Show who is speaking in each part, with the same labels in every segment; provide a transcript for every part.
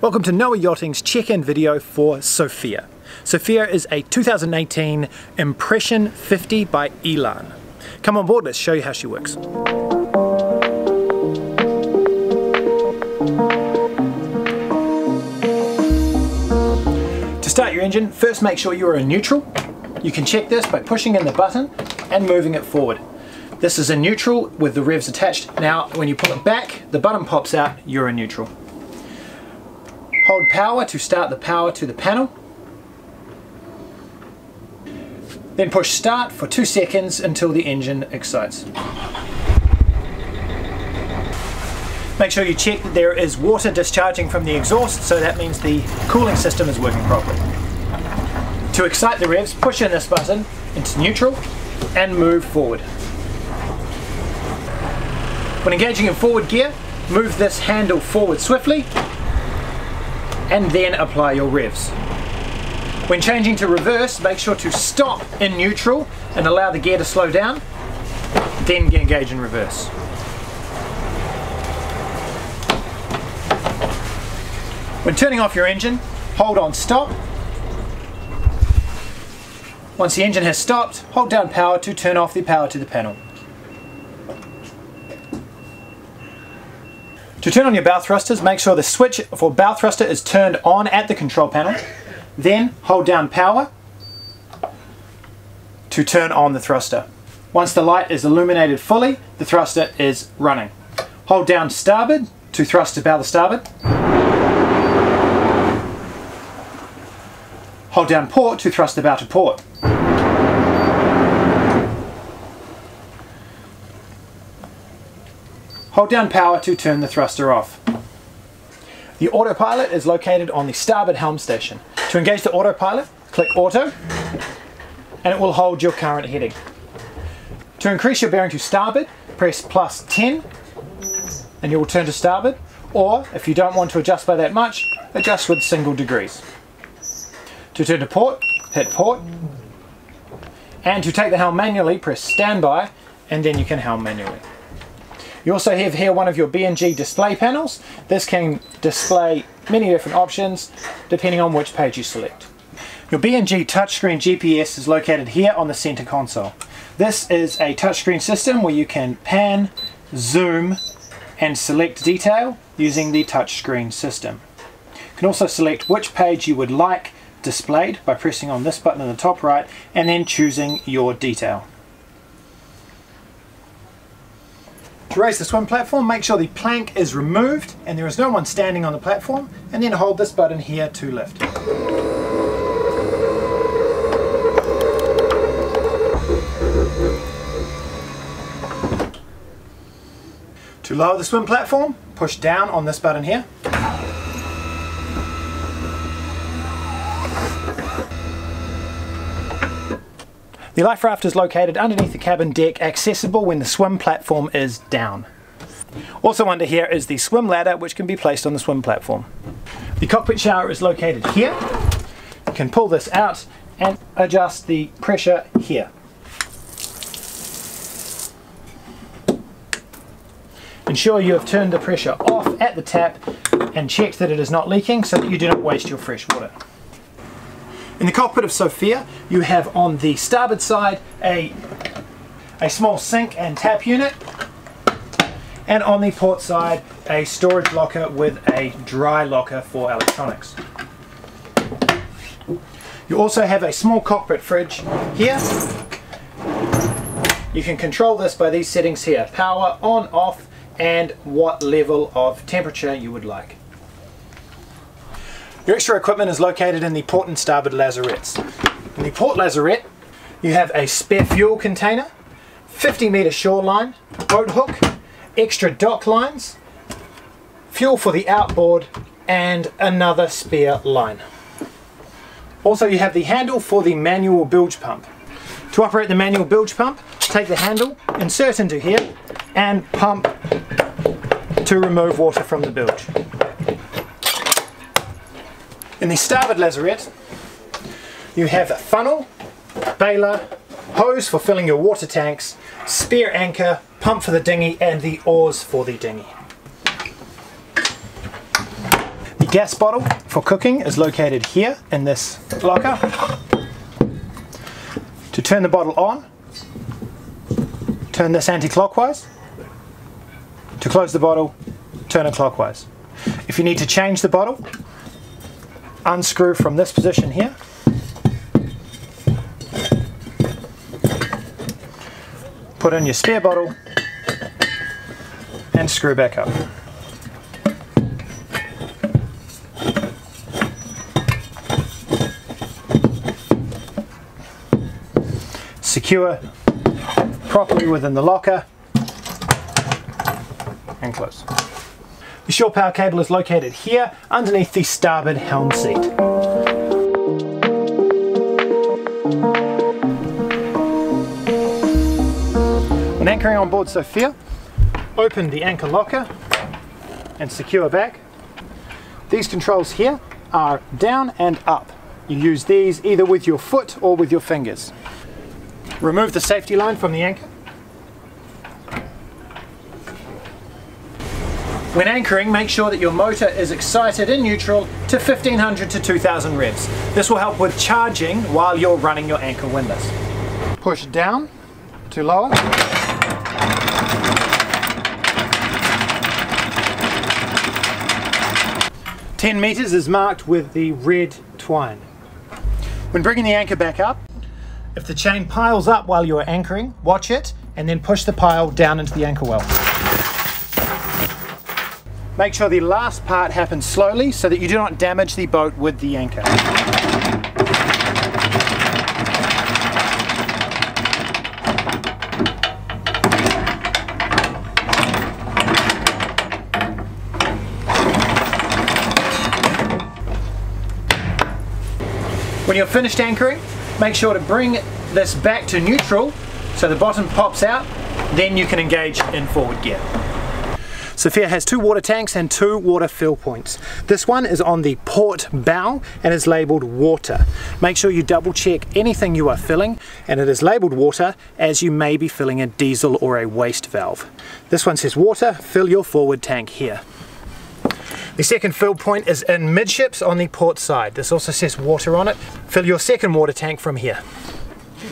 Speaker 1: Welcome to Noa Yachting's check-in video for Sofia. Sofia is a 2018 Impression 50 by Elan. Come on board, let's show you how she works. To start your engine, first make sure you are in neutral. You can check this by pushing in the button and moving it forward. This is in neutral with the revs attached. Now when you pull it back, the button pops out, you're in neutral. Hold power to start the power to the panel. Then push start for two seconds until the engine excites. Make sure you check that there is water discharging from the exhaust, so that means the cooling system is working properly. To excite the revs, push in this button into neutral and move forward. When engaging in forward gear, move this handle forward swiftly and then apply your revs. When changing to reverse, make sure to stop in neutral and allow the gear to slow down, then engage in reverse. When turning off your engine, hold on stop. Once the engine has stopped, hold down power to turn off the power to the panel. To turn on your bow thrusters, make sure the switch for bow thruster is turned on at the control panel. Then hold down power to turn on the thruster. Once the light is illuminated fully, the thruster is running. Hold down starboard to thrust to bow the starboard. Hold down port to thrust the bow to port. Hold down power to turn the thruster off. The autopilot is located on the starboard helm station. To engage the autopilot, click auto and it will hold your current heading. To increase your bearing to starboard, press plus 10 and you will turn to starboard or if you don't want to adjust by that much, adjust with single degrees. To turn to port, hit port and to take the helm manually, press standby and then you can helm manually. You also have here one of your B&G display panels. This can display many different options depending on which page you select. Your B&G touchscreen GPS is located here on the center console. This is a touchscreen system where you can pan, zoom and select detail using the touchscreen system. You can also select which page you would like displayed by pressing on this button in the top right and then choosing your detail. To raise the swim platform, make sure the plank is removed and there is no one standing on the platform, and then hold this button here to lift. To lower the swim platform, push down on this button here. The life raft is located underneath the cabin deck, accessible when the swim platform is down. Also under here is the swim ladder which can be placed on the swim platform. The cockpit shower is located here. You can pull this out and adjust the pressure here. Ensure you have turned the pressure off at the tap and checked that it is not leaking so that you do not waste your fresh water. In the cockpit of Sofia, you have on the starboard side a, a small sink and tap unit, and on the port side a storage locker with a dry locker for electronics. You also have a small cockpit fridge here. You can control this by these settings here, power on, off, and what level of temperature you would like. Your extra equipment is located in the port and starboard lazarettes. In the port lazarette, you have a spare fuel container, 50 meter shoreline, boat hook, extra dock lines, fuel for the outboard, and another spare line. Also you have the handle for the manual bilge pump. To operate the manual bilge pump, take the handle, insert into here, and pump to remove water from the bilge. In the starboard lazarette, you have a funnel, baler, hose for filling your water tanks, spare anchor, pump for the dinghy, and the oars for the dinghy. The gas bottle for cooking is located here in this locker. To turn the bottle on, turn this anti-clockwise. To close the bottle, turn it clockwise. If you need to change the bottle, unscrew from this position here. Put in your spare bottle and screw back up. Secure properly within the locker and close. The shore power cable is located here underneath the starboard helm seat. When anchoring on board Sofia, open the anchor locker and secure back. These controls here are down and up. You use these either with your foot or with your fingers. Remove the safety line from the anchor When anchoring, make sure that your motor is excited in neutral to 1500 to 2000 revs. This will help with charging while you're running your anchor windlass. Push down to lower. Ten meters is marked with the red twine. When bringing the anchor back up, if the chain piles up while you're anchoring, watch it and then push the pile down into the anchor well. Make sure the last part happens slowly so that you do not damage the boat with the anchor. When you're finished anchoring, make sure to bring this back to neutral so the bottom pops out, then you can engage in forward gear. Sofia has two water tanks and two water fill points. This one is on the port bow and is labelled water. Make sure you double check anything you are filling and it is labelled water as you may be filling a diesel or a waste valve. This one says water, fill your forward tank here. The second fill point is in midships on the port side. This also says water on it. Fill your second water tank from here.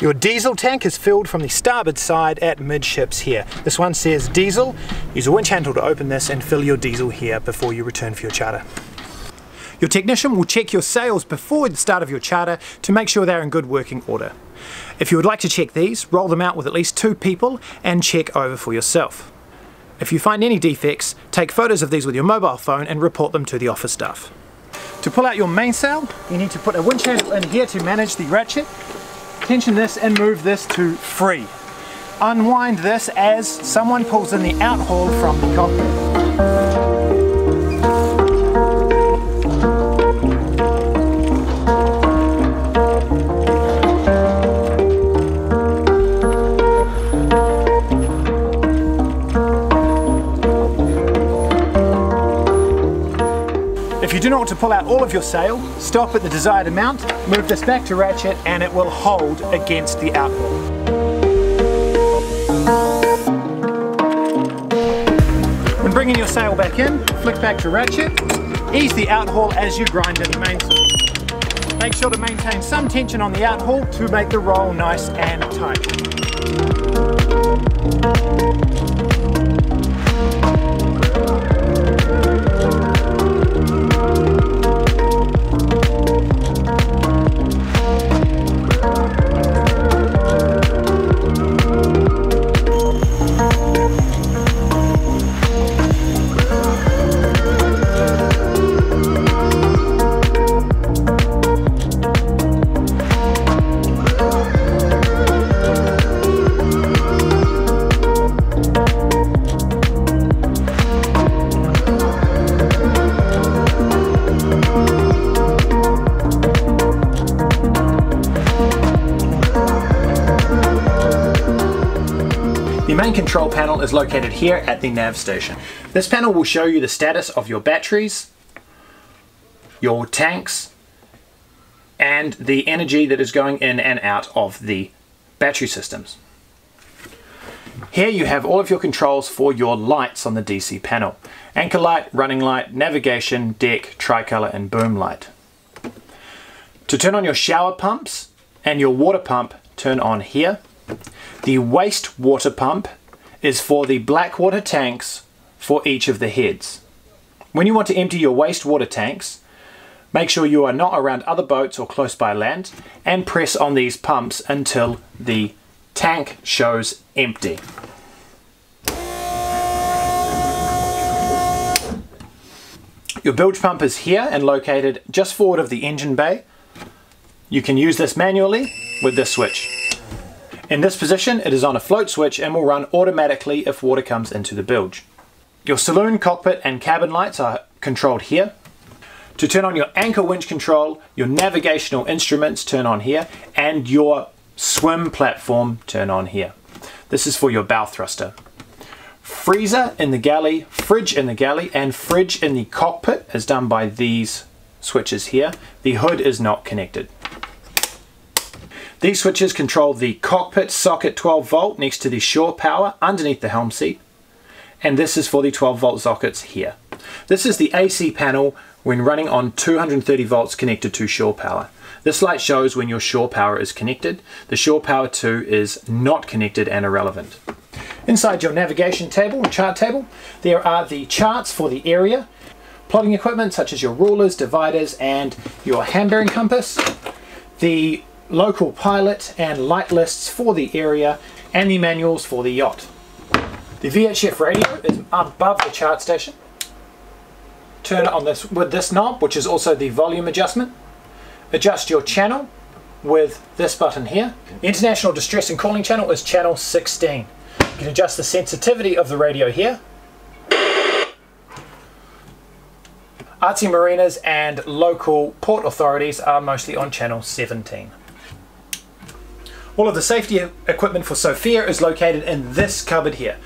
Speaker 1: Your diesel tank is filled from the starboard side at midships here. This one says diesel. Use a winch handle to open this and fill your diesel here before you return for your charter. Your technician will check your sails before the start of your charter to make sure they're in good working order. If you would like to check these, roll them out with at least two people and check over for yourself. If you find any defects, take photos of these with your mobile phone and report them to the office staff. To pull out your mainsail, you need to put a winch handle in here to manage the ratchet tension this and move this to free. Unwind this as someone pulls in the outhaul from the cockpit. To pull out all of your sail, stop at the desired amount, move this back to ratchet and it will hold against the outboard. When bringing your sail back in, flick back to ratchet, ease the outhaul as you grind in the mainsail. Make sure to maintain some tension on the outhaul to make the roll nice and tight. Control panel is located here at the nav station. This panel will show you the status of your batteries, your tanks, and the energy that is going in and out of the battery systems. Here you have all of your controls for your lights on the DC panel. Anchor light, running light, navigation, deck, tricolor and boom light. To turn on your shower pumps and your water pump, turn on here. The waste water pump is for the black water tanks for each of the heads. When you want to empty your wastewater tanks, make sure you are not around other boats or close by land and press on these pumps until the tank shows empty. Your bilge pump is here and located just forward of the engine bay. You can use this manually with this switch. In this position, it is on a float switch and will run automatically if water comes into the bilge. Your saloon, cockpit and cabin lights are controlled here. To turn on your anchor winch control, your navigational instruments turn on here and your swim platform turn on here. This is for your bow thruster. Freezer in the galley, fridge in the galley and fridge in the cockpit is done by these switches here. The hood is not connected. These switches control the cockpit socket 12 volt next to the shore power underneath the helm seat. And this is for the 12 volt sockets here. This is the AC panel when running on 230 volts connected to shore power. This light shows when your shore power is connected. The shore power 2 is not connected and irrelevant. Inside your navigation table and chart table, there are the charts for the area, plotting equipment such as your rulers, dividers, and your hand bearing compass, the local pilot and light lists for the area, and the manuals for the yacht. The VHF radio is above the chart station. Turn it on this with this knob, which is also the volume adjustment. Adjust your channel with this button here. International Distress and Calling channel is channel 16. You can adjust the sensitivity of the radio here. ACI marinas and local port authorities are mostly on channel 17. All of the safety equipment for Sofia is located in this cupboard here.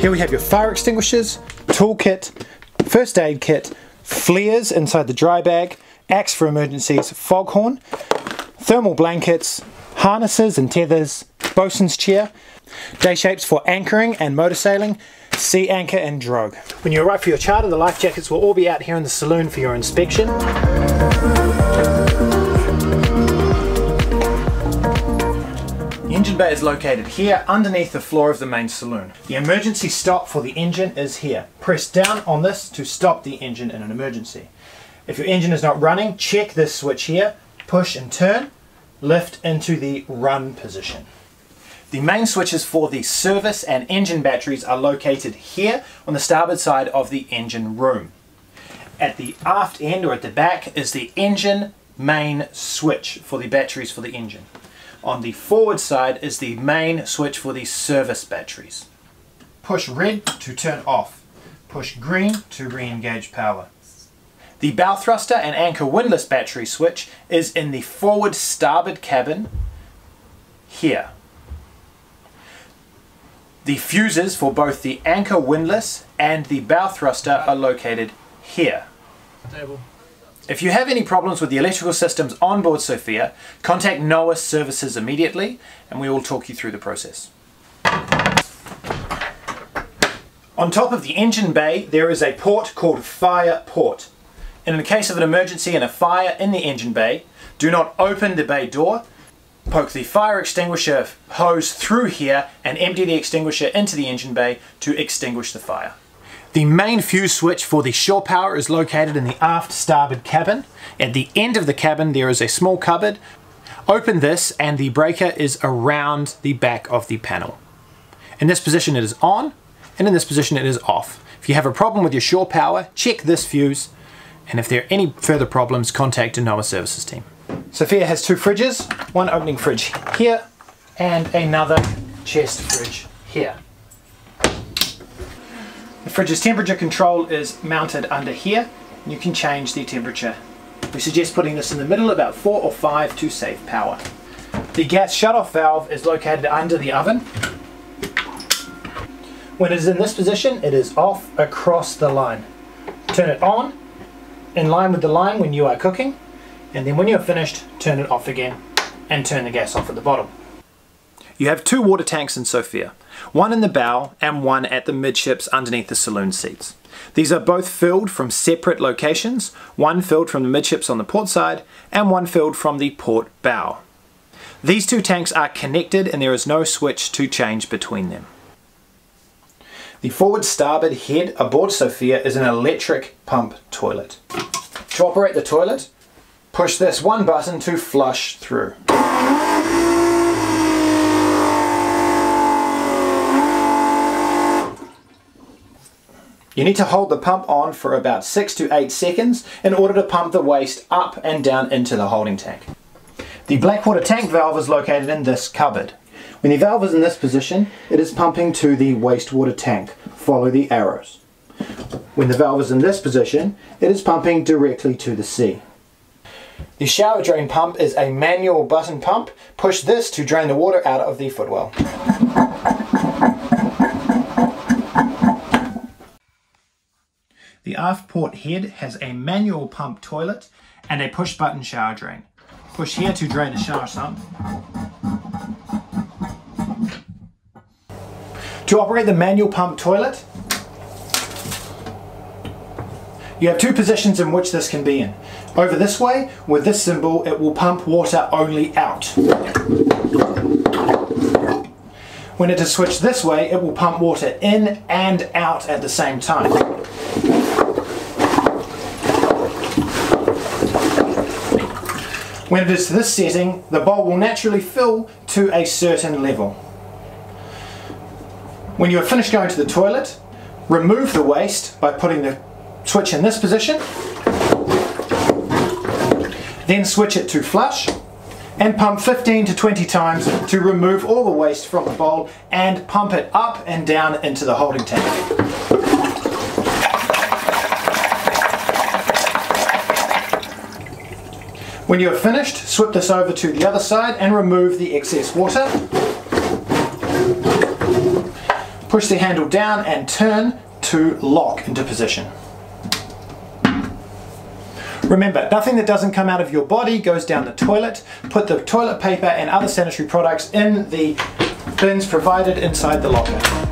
Speaker 1: Here we have your fire extinguishers, toolkit, first aid kit, flares inside the dry bag, axe for emergencies, foghorn, thermal blankets, harnesses and tethers, bosun's chair, day shapes for anchoring and motor sailing, sea anchor and drogue. When you arrive for your charter, the life jackets will all be out here in the saloon for your inspection. Bay is located here underneath the floor of the main saloon. The emergency stop for the engine is here. Press down on this to stop the engine in an emergency. If your engine is not running, check this switch here, push and turn, lift into the run position. The main switches for the service and engine batteries are located here on the starboard side of the engine room. At the aft end or at the back is the engine main switch for the batteries for the engine. On the forward side is the main switch for the service batteries. Push red to turn off. Push green to re-engage power. The bow thruster and anchor windlass battery switch is in the forward starboard cabin here. The fuses for both the anchor windlass and the bow thruster are located here. Table. If you have any problems with the electrical systems on board Sofia, contact NOA Services immediately and we will talk you through the process. On top of the engine bay, there is a port called fire port. And in the case of an emergency and a fire in the engine bay, do not open the bay door, poke the fire extinguisher hose through here and empty the extinguisher into the engine bay to extinguish the fire. The main fuse switch for the shore power is located in the aft starboard cabin. At the end of the cabin there is a small cupboard. Open this and the breaker is around the back of the panel. In this position it is on and in this position it is off. If you have a problem with your shore power, check this fuse and if there are any further problems, contact the NOA Services team. Sofia has two fridges, one opening fridge here and another chest fridge here. The fridge's temperature control is mounted under here. You can change the temperature. We suggest putting this in the middle about 4 or 5 to save power. The gas shutoff valve is located under the oven. When it is in this position, it is off across the line. Turn it on, in line with the line when you are cooking, and then when you're finished, turn it off again and turn the gas off at the bottom. You have two water tanks in Sofia, one in the bow and one at the midships underneath the saloon seats. These are both filled from separate locations, one filled from the midships on the port side and one filled from the port bow. These two tanks are connected and there is no switch to change between them. The forward starboard head aboard Sofia is an electric pump toilet. To operate the toilet, push this one button to flush through. You need to hold the pump on for about 6 to 8 seconds in order to pump the waste up and down into the holding tank. The Blackwater tank valve is located in this cupboard. When the valve is in this position, it is pumping to the wastewater tank. Follow the arrows. When the valve is in this position, it is pumping directly to the sea. The shower drain pump is a manual button pump. Push this to drain the water out of the footwell. The aft port head has a manual pump toilet and a push button shower drain. Push here to drain the shower sump. To operate the manual pump toilet, you have two positions in which this can be in. Over this way, with this symbol, it will pump water only out. When it is switched this way, it will pump water in and out at the same time. When it is to this setting, the bowl will naturally fill to a certain level. When you are finished going to the toilet, remove the waste by putting the switch in this position, then switch it to flush, and pump 15 to 20 times to remove all the waste from the bowl and pump it up and down into the holding tank. When you are finished, swip this over to the other side and remove the excess water. Push the handle down and turn to lock into position. Remember, nothing that doesn't come out of your body goes down the toilet. Put the toilet paper and other sanitary products in the bins provided inside the locker.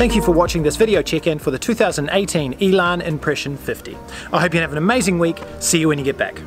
Speaker 1: Thank you for watching this video check-in for the 2018 Elan Impression 50. I hope you have an amazing week. See you when you get back.